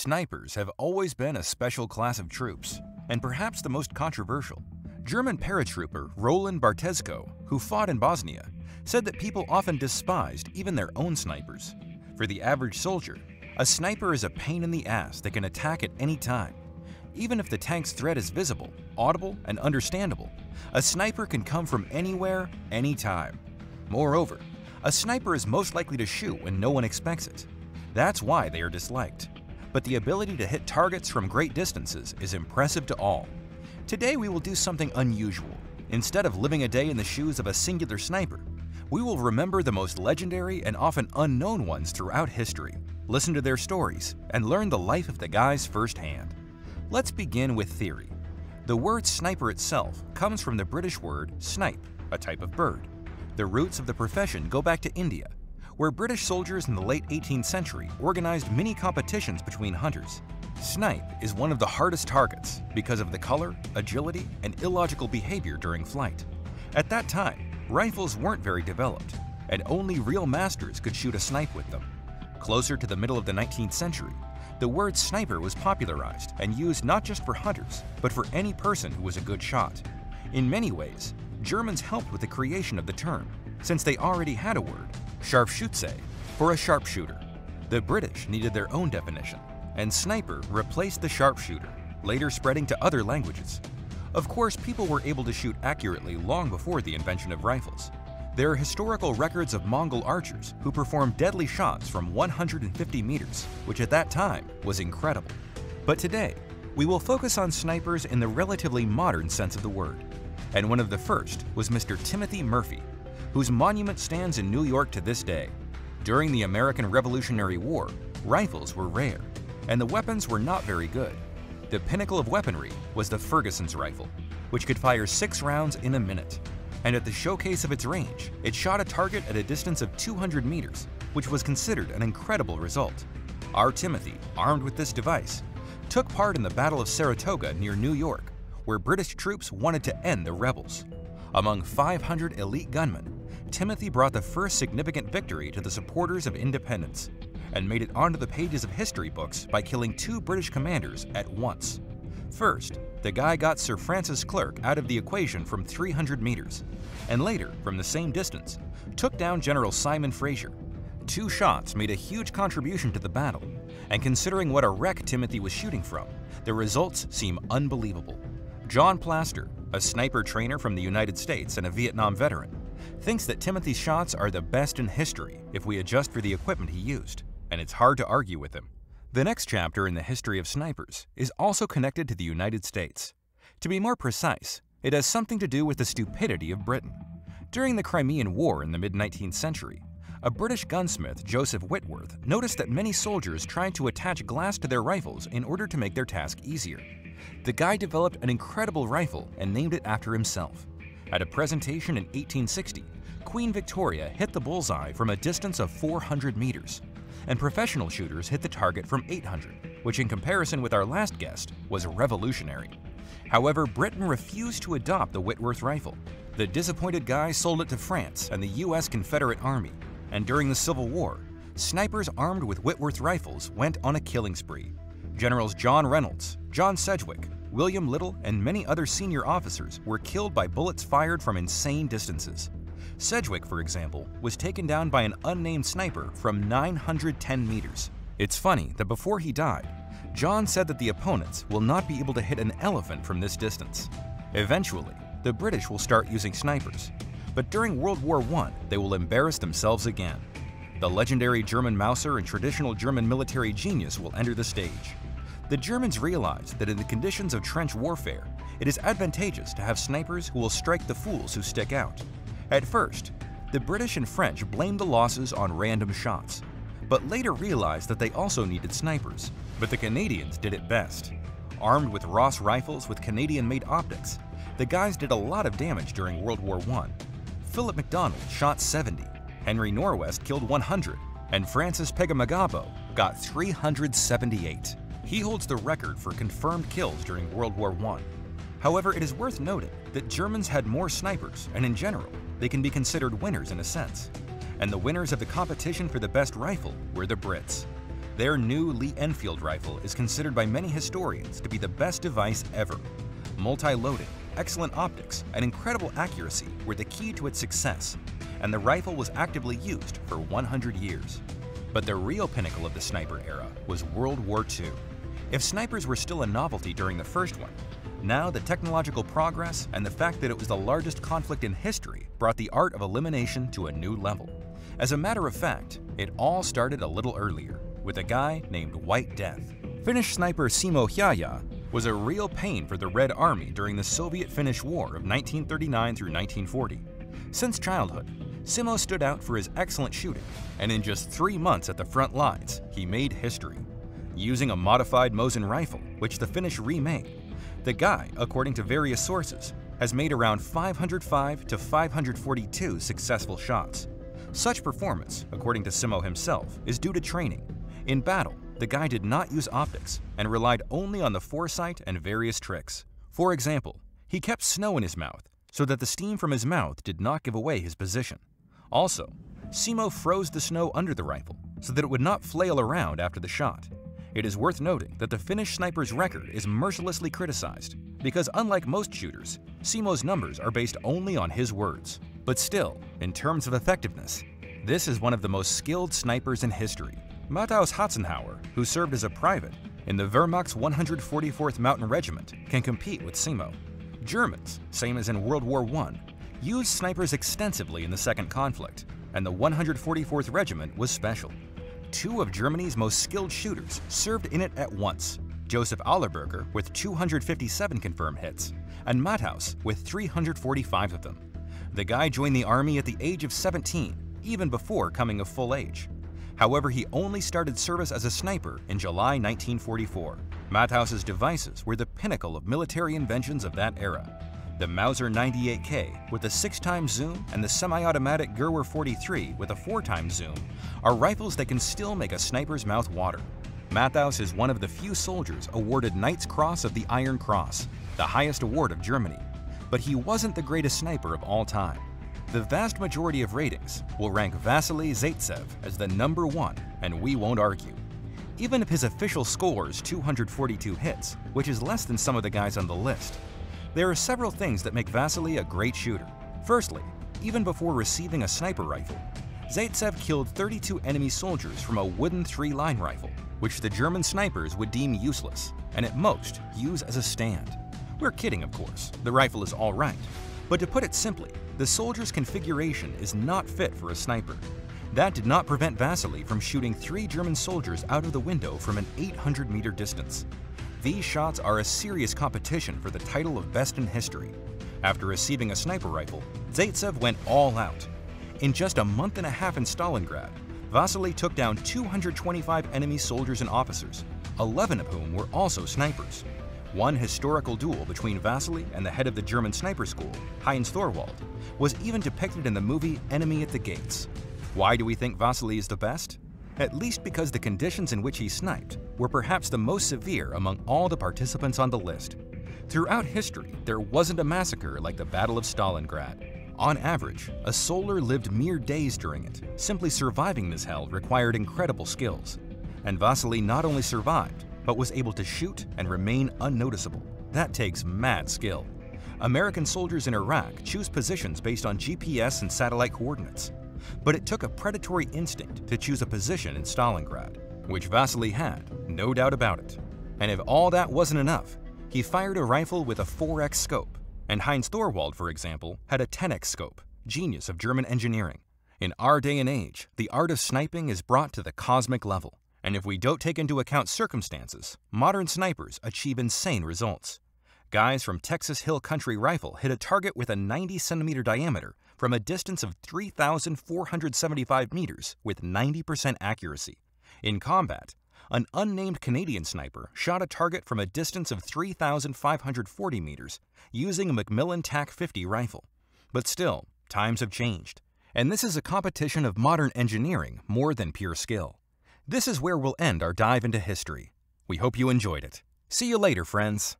Snipers have always been a special class of troops, and perhaps the most controversial. German paratrooper Roland Bartesko, who fought in Bosnia, said that people often despised even their own snipers. For the average soldier, a sniper is a pain in the ass that can attack at any time. Even if the tank's threat is visible, audible, and understandable, a sniper can come from anywhere, anytime. Moreover, a sniper is most likely to shoot when no one expects it. That's why they are disliked but the ability to hit targets from great distances is impressive to all. Today we will do something unusual. Instead of living a day in the shoes of a singular sniper, we will remember the most legendary and often unknown ones throughout history, listen to their stories, and learn the life of the guys firsthand. Let's begin with theory. The word sniper itself comes from the British word snipe, a type of bird. The roots of the profession go back to India, where British soldiers in the late 18th century organized mini competitions between hunters. Snipe is one of the hardest targets because of the color, agility, and illogical behavior during flight. At that time, rifles weren't very developed, and only real masters could shoot a snipe with them. Closer to the middle of the 19th century, the word sniper was popularized and used not just for hunters, but for any person who was a good shot. In many ways, Germans helped with the creation of the term, since they already had a word, Scharfschütze, for a sharpshooter. The British needed their own definition, and sniper replaced the sharpshooter, later spreading to other languages. Of course, people were able to shoot accurately long before the invention of rifles. There are historical records of Mongol archers who performed deadly shots from 150 meters, which at that time was incredible. But today, we will focus on snipers in the relatively modern sense of the word. And one of the first was Mr. Timothy Murphy, whose monument stands in New York to this day. During the American Revolutionary War, rifles were rare, and the weapons were not very good. The pinnacle of weaponry was the Ferguson's rifle, which could fire six rounds in a minute. And at the showcase of its range, it shot a target at a distance of 200 meters, which was considered an incredible result. Our Timothy, armed with this device, took part in the Battle of Saratoga near New York, where British troops wanted to end the rebels. Among 500 elite gunmen, Timothy brought the first significant victory to the supporters of independence and made it onto the pages of history books by killing two British commanders at once. First, the guy got Sir Francis Clerke out of the equation from 300 meters, and later, from the same distance, took down General Simon Fraser. Two shots made a huge contribution to the battle, and considering what a wreck Timothy was shooting from, the results seem unbelievable. John Plaster, a sniper trainer from the United States and a Vietnam veteran, thinks that Timothy's shots are the best in history if we adjust for the equipment he used, and it's hard to argue with him. The next chapter in the history of snipers is also connected to the United States. To be more precise, it has something to do with the stupidity of Britain. During the Crimean War in the mid-19th century, a British gunsmith, Joseph Whitworth, noticed that many soldiers tried to attach glass to their rifles in order to make their task easier. The guy developed an incredible rifle and named it after himself. At a presentation in 1860, Queen Victoria hit the bullseye from a distance of 400 meters, and professional shooters hit the target from 800, which in comparison with our last guest was revolutionary. However, Britain refused to adopt the Whitworth rifle. The disappointed guy sold it to France and the US Confederate Army, and during the Civil War, snipers armed with Whitworth rifles went on a killing spree. Generals John Reynolds, John Sedgwick, William Little, and many other senior officers were killed by bullets fired from insane distances. Sedgwick, for example, was taken down by an unnamed sniper from 910 meters. It's funny that before he died, John said that the opponents will not be able to hit an elephant from this distance. Eventually, the British will start using snipers, but during World War I, they will embarrass themselves again. The legendary German Mauser and traditional German military genius will enter the stage. The Germans realized that in the conditions of trench warfare, it is advantageous to have snipers who will strike the fools who stick out. At first, the British and French blamed the losses on random shots, but later realized that they also needed snipers. But the Canadians did it best. Armed with Ross rifles with Canadian-made optics, the guys did a lot of damage during World War I. Philip MacDonald shot 70, Henry Norwest killed 100, and Francis Pegahmagabow got 378. He holds the record for confirmed kills during World War I. However, it is worth noting that Germans had more snipers, and in general, they can be considered winners in a sense. And the winners of the competition for the best rifle were the Brits. Their new Lee Enfield rifle is considered by many historians to be the best device ever. Multi-loading, excellent optics, and incredible accuracy were the key to its success, and the rifle was actively used for 100 years. But the real pinnacle of the sniper era was World War II. If snipers were still a novelty during the first one, now the technological progress and the fact that it was the largest conflict in history brought the art of elimination to a new level. As a matter of fact, it all started a little earlier, with a guy named White Death. Finnish sniper Simo Häyhä was a real pain for the Red Army during the Soviet-Finnish War of 1939 through 1940. Since childhood, Simo stood out for his excellent shooting, and in just three months at the front lines, he made history. Using a modified Mosin rifle, which the Finnish remade, the guy, according to various sources, has made around 505 to 542 successful shots. Such performance, according to Simo himself, is due to training. In battle, the guy did not use optics and relied only on the foresight and various tricks. For example, he kept snow in his mouth so that the steam from his mouth did not give away his position. Also, Simo froze the snow under the rifle so that it would not flail around after the shot. It is worth noting that the Finnish sniper's record is mercilessly criticized because unlike most shooters, Simo's numbers are based only on his words. But still, in terms of effectiveness, this is one of the most skilled snipers in history. Matthaus Hetzenauer, who served as a private in the Wehrmacht's 144th Mountain Regiment, can compete with Simo. Germans, same as in World War I, used snipers extensively in the Second Conflict, and the 144th Regiment was special. Two of Germany's most skilled shooters served in it at once, Joseph Allerberger with 257 confirmed hits, and Matthaus with 345 of them. The guy joined the army at the age of 17, even before coming of full age. However, he only started service as a sniper in July 1944. Matthaus's devices were the pinnacle of military inventions of that era, the Mauser 98K with a 6x zoom and the semi-automatic Gewehr 43 with a 4x zoom are rifles that can still make a sniper's mouth water. Matthaus is one of the few soldiers awarded Knight's Cross of the Iron Cross, the highest award of Germany. But he wasn't the greatest sniper of all time. The vast majority of ratings will rank Vasily Zaitsev as the number one, and we won't argue. Even if his official score is 242 hits, which is less than some of the guys on the list, there are several things that make Vasily a great shooter. Firstly, even before receiving a sniper rifle, Zaitsev killed 32 enemy soldiers from a wooden three-line rifle, which the German snipers would deem useless, and at most use as a stand. We're kidding, of course, the rifle is alright. But to put it simply, the soldier's configuration is not fit for a sniper. That did not prevent Vasily from shooting three German soldiers out of the window from an 800 meter distance. These shots are a serious competition for the title of best in history. After receiving a sniper rifle, Zaitsev went all out. In just a month and a half in Stalingrad, Vasily took down 225 enemy soldiers and officers, 11 of whom were also snipers. One historical duel between Vasily and the head of the German sniper school, Heinz Thorwald, was even depicted in the movie Enemy at the Gates. Why do we think Vasily is the best? At least because the conditions in which he sniped were perhaps the most severe among all the participants on the list. Throughout history, there wasn't a massacre like the Battle of Stalingrad. On average, a soldier lived mere days during it. Simply surviving this hell required incredible skills. And Vasily not only survived, but was able to shoot and remain unnoticeable. That takes mad skill. American soldiers in Iraq choose positions based on GPS and satellite coordinates. But it took a predatory instinct to choose a position in Stalingrad, which Vasily had, no doubt about it. And if all that wasn't enough, he fired a rifle with a 4x scope, and Heinz Thorwald, for example, had a 10x scope, genius of German engineering. In our day and age, the art of sniping is brought to the cosmic level, and if we don't take into account circumstances, modern snipers achieve insane results. Guys from Texas Hill Country Rifle hit a target with a 90 centimeter diameter from a distance of 3,475 meters with 90% accuracy. In combat, an unnamed Canadian sniper shot a target from a distance of 3,540 meters using a McMillan TAC 50 rifle. But still, times have changed, and this is a competition of modern engineering more than pure skill. This is where we'll end our dive into history. We hope you enjoyed it. See you later, friends.